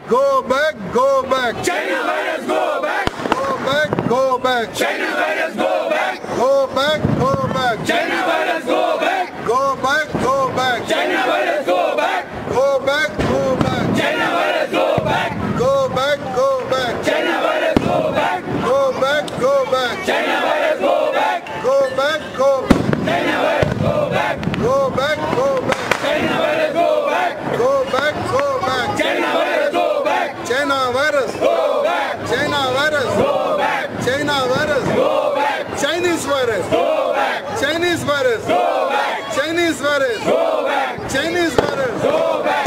back. Go back, go back. China virus, go back. Go back, go back. China virus, go back. Go back, go back. China virus, go back. Go back, go back. China virus, go back. Go back, go back. China virus, go back. Go back, go back. China virus, go back. Go back, go back. China virus, go back. Go back, go back. China virus, go back. Go back, go back. Virus. Go back. Chinese virus. Go back. Chinese virus. Go back.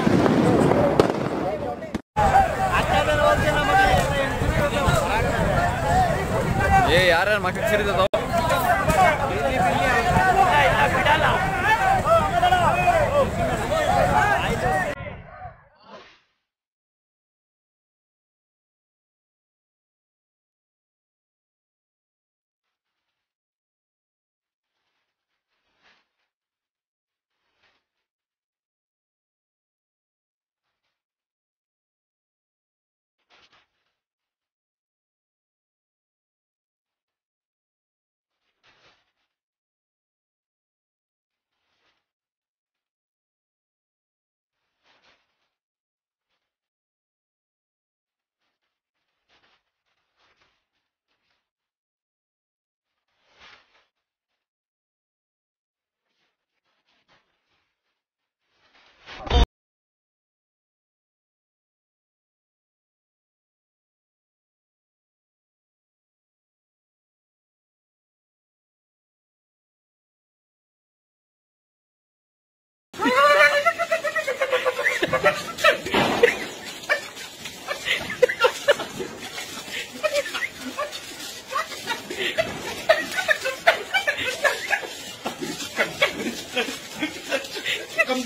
ಏ ಯಾರ್ಯಾರು ಮಕ್ಕಳು ಸೇರಿದ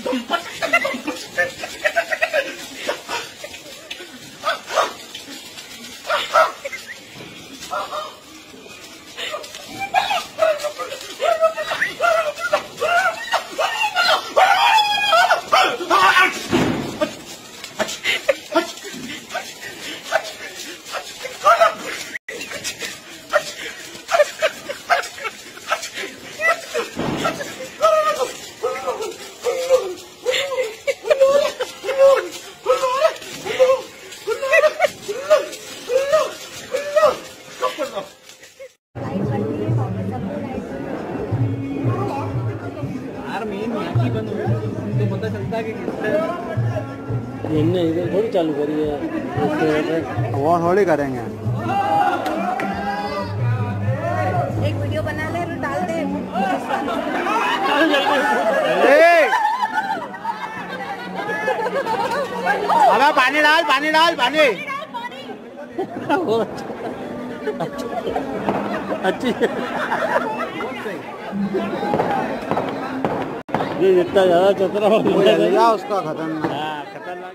Don't इनने इधर थोड़ी चालू करी है। वो थोड़ी करेंगे। एक वीडियो बना ले डाल दे। अबे पानी डाल पानी डाल पानी। अच्छी। ये जितना ज़्यादा चतरा हो जाएगा उसका खतरनाक। हाँ, खतरनाक।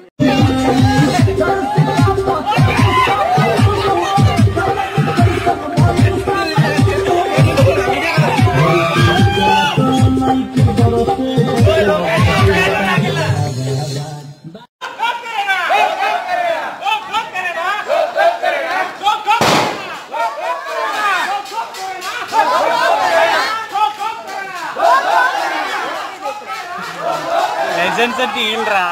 ప్రెజెన్స్ అంటే వీళ్ళరా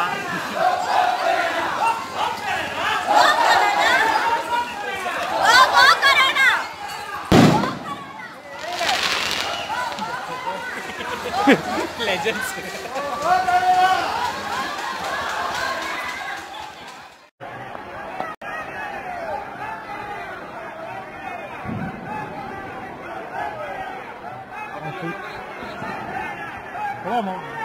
legends Come on.